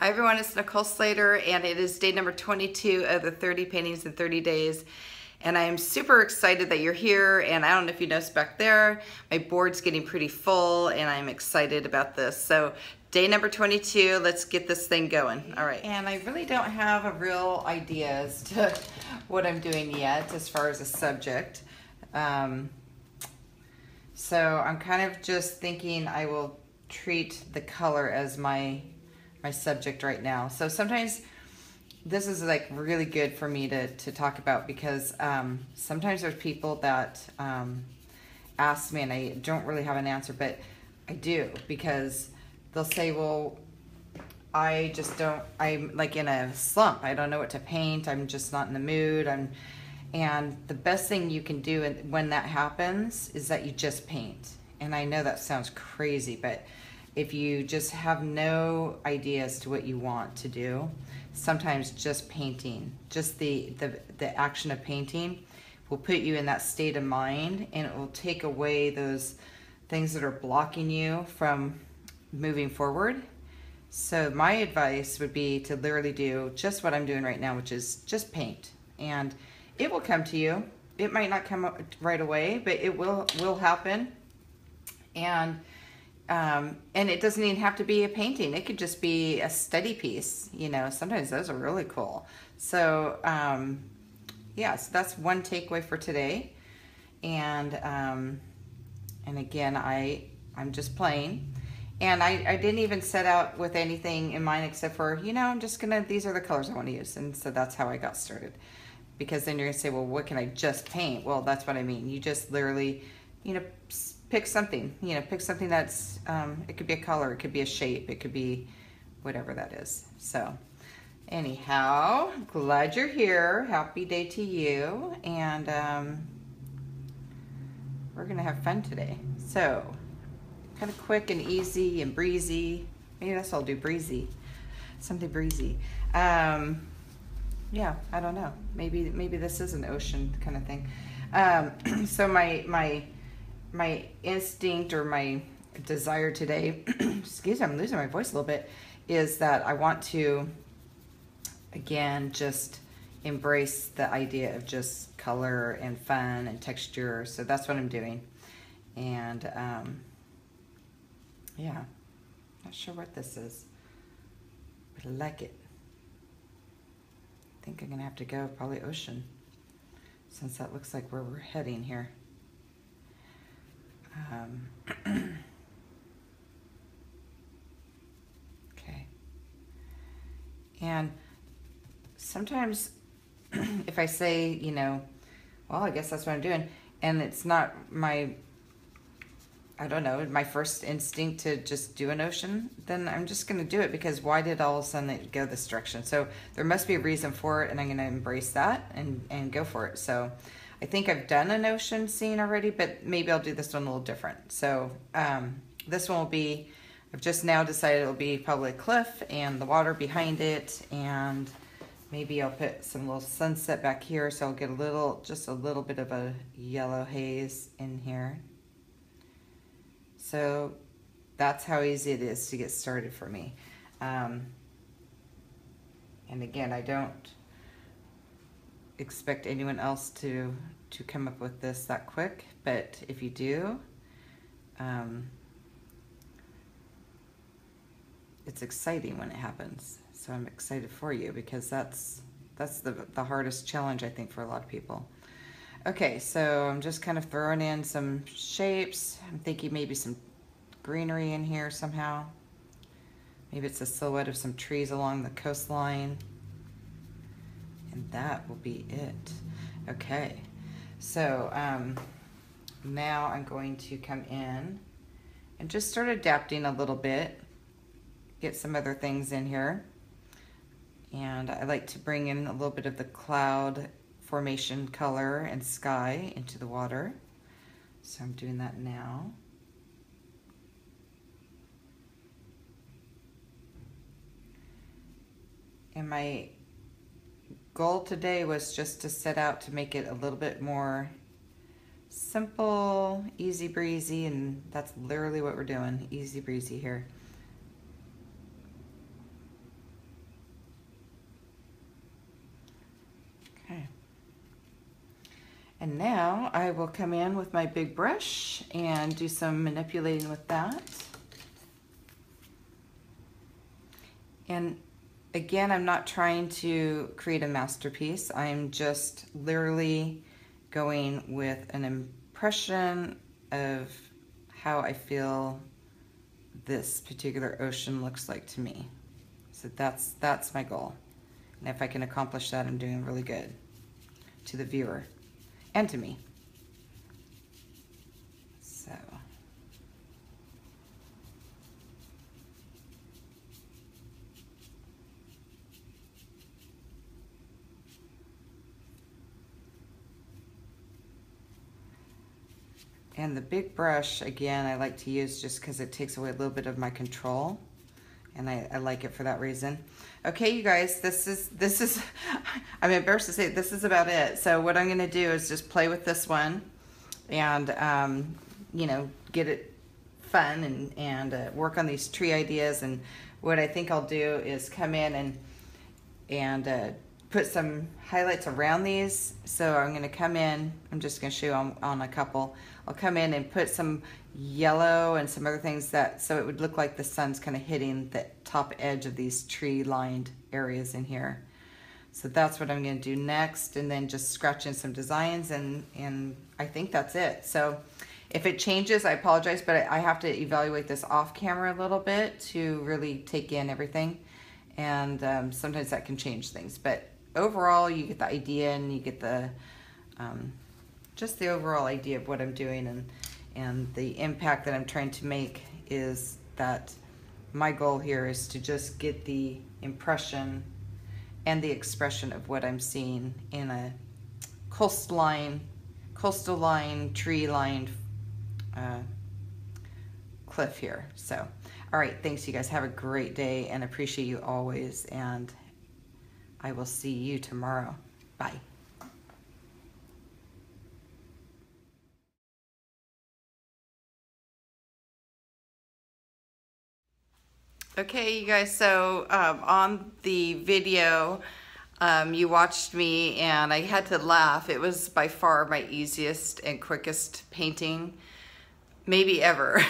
Hi everyone, it's Nicole Slater and it is day number 22 of the 30 paintings in 30 days. And I am super excited that you're here and I don't know if you noticed back there, my board's getting pretty full and I'm excited about this. So day number 22, let's get this thing going. All right. And I really don't have a real idea as to what I'm doing yet as far as a subject. Um, so I'm kind of just thinking I will treat the color as my my subject right now. So sometimes this is like really good for me to, to talk about because um, sometimes there's people that um, ask me and I don't really have an answer, but I do because they'll say, well, I just don't, I'm like in a slump. I don't know what to paint. I'm just not in the mood. I'm, and the best thing you can do when that happens is that you just paint. And I know that sounds crazy, but if you just have no idea as to what you want to do, sometimes just painting, just the, the, the action of painting will put you in that state of mind and it will take away those things that are blocking you from moving forward. So my advice would be to literally do just what I'm doing right now, which is just paint. And it will come to you. It might not come right away, but it will will happen. And um, and it doesn't even have to be a painting. It could just be a study piece. You know, sometimes those are really cool. So, um, yeah, so that's one takeaway for today. And, um, and again, I, I'm just playing. And I, I didn't even set out with anything in mind except for, you know, I'm just going to, these are the colors I want to use. And so that's how I got started. Because then you're to say, well, what can I just paint? Well, that's what I mean. You just literally, you know, pick something, you know, pick something that's, um, it could be a color, it could be a shape, it could be whatever that is. So anyhow, glad you're here. Happy day to you. And um, we're going to have fun today. So kind of quick and easy and breezy. Maybe that's all I'll do, breezy. Something breezy. Um, yeah, I don't know. Maybe maybe this is an ocean kind of thing. Um, so my my my instinct or my desire today, excuse me, I'm losing my voice a little bit, is that I want to, again, just embrace the idea of just color and fun and texture. So that's what I'm doing. And um, yeah, not sure what this is, but I like it. I think I'm gonna have to go probably ocean since that looks like where we're heading here. Um, okay. And sometimes if I say, you know, well, I guess that's what I'm doing, and it's not my, I don't know, my first instinct to just do an ocean, then I'm just going to do it because why did all of a sudden it go this direction? So there must be a reason for it, and I'm going to embrace that and, and go for it. So I think I've done an ocean scene already, but maybe I'll do this one a little different. So um, this one will be, I've just now decided it'll be probably a cliff and the water behind it and maybe I'll put some little sunset back here so I'll get a little, just a little bit of a yellow haze in here. So that's how easy it is to get started for me. Um, and again, I don't expect anyone else to to come up with this that quick, but if you do, um, it's exciting when it happens. So I'm excited for you because that's that's the, the hardest challenge I think for a lot of people. Okay, so I'm just kind of throwing in some shapes. I'm thinking maybe some greenery in here somehow. Maybe it's a silhouette of some trees along the coastline. And that will be it. Okay, so um, now I'm going to come in and just start adapting a little bit. Get some other things in here. And I like to bring in a little bit of the cloud formation color and sky into the water. So I'm doing that now. And my goal today was just to set out to make it a little bit more simple, easy breezy, and that's literally what we're doing, easy breezy here. Okay. And now I will come in with my big brush and do some manipulating with that. And again, I'm not trying to create a masterpiece. I'm just literally going with an impression of how I feel this particular ocean looks like to me. So that's, that's my goal. And if I can accomplish that, I'm doing really good to the viewer and to me. So. And the big brush, again, I like to use just because it takes away a little bit of my control. And I, I, like it for that reason. Okay, you guys, this is, this is, I'm embarrassed to say this is about it. So what I'm gonna do is just play with this one and, um, you know, get it fun and, and uh, work on these tree ideas. And what I think I'll do is come in and, and uh, put some highlights around these. So I'm gonna come in, I'm just gonna show you on, on a couple. I'll come in and put some yellow and some other things that, so it would look like the sun's kind of hitting the top edge of these tree lined areas in here. So that's what I'm gonna do next and then just scratch in some designs and, and I think that's it. So if it changes, I apologize, but I have to evaluate this off camera a little bit to really take in everything. And um, sometimes that can change things, but overall you get the idea and you get the, um, just the overall idea of what I'm doing and, and the impact that I'm trying to make is that my goal here is to just get the impression and the expression of what I'm seeing in a coastline, coastal line, tree lined uh, cliff here. So, all right, thanks you guys. Have a great day and appreciate you always. And I will see you tomorrow. Bye. Okay, you guys, so um, on the video, um, you watched me and I had to laugh. It was by far my easiest and quickest painting, maybe ever.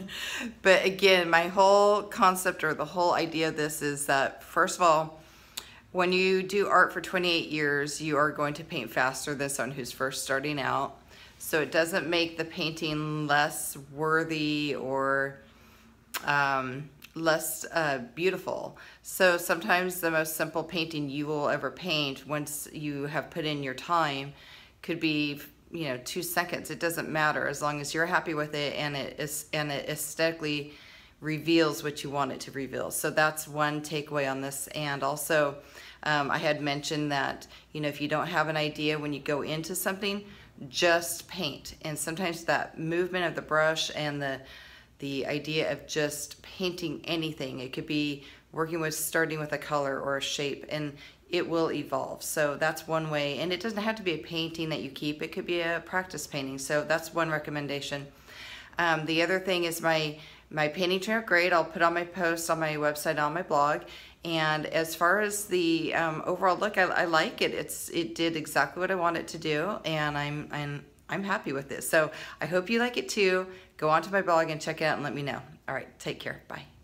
but again, my whole concept or the whole idea of this is that, first of all, when you do art for 28 years, you are going to paint faster than someone who's first starting out. So it doesn't make the painting less worthy or um, less uh, beautiful. So sometimes the most simple painting you will ever paint once you have put in your time could be you know two seconds it doesn't matter as long as you're happy with it and it is and it aesthetically reveals what you want it to reveal so that's one takeaway on this and also um, I had mentioned that you know if you don't have an idea when you go into something just paint and sometimes that movement of the brush and the the idea of just painting anything. It could be working with starting with a color or a shape and it will evolve. So that's one way. And it doesn't have to be a painting that you keep. It could be a practice painting. So that's one recommendation. Um, the other thing is my my painting turned out great. I'll put on my post on my website on my blog. And as far as the um, overall look, I, I like it. It's it did exactly what I wanted to do, and I'm I'm I'm happy with this. So I hope you like it too. Go onto my blog and check it out and let me know. All right, take care. Bye.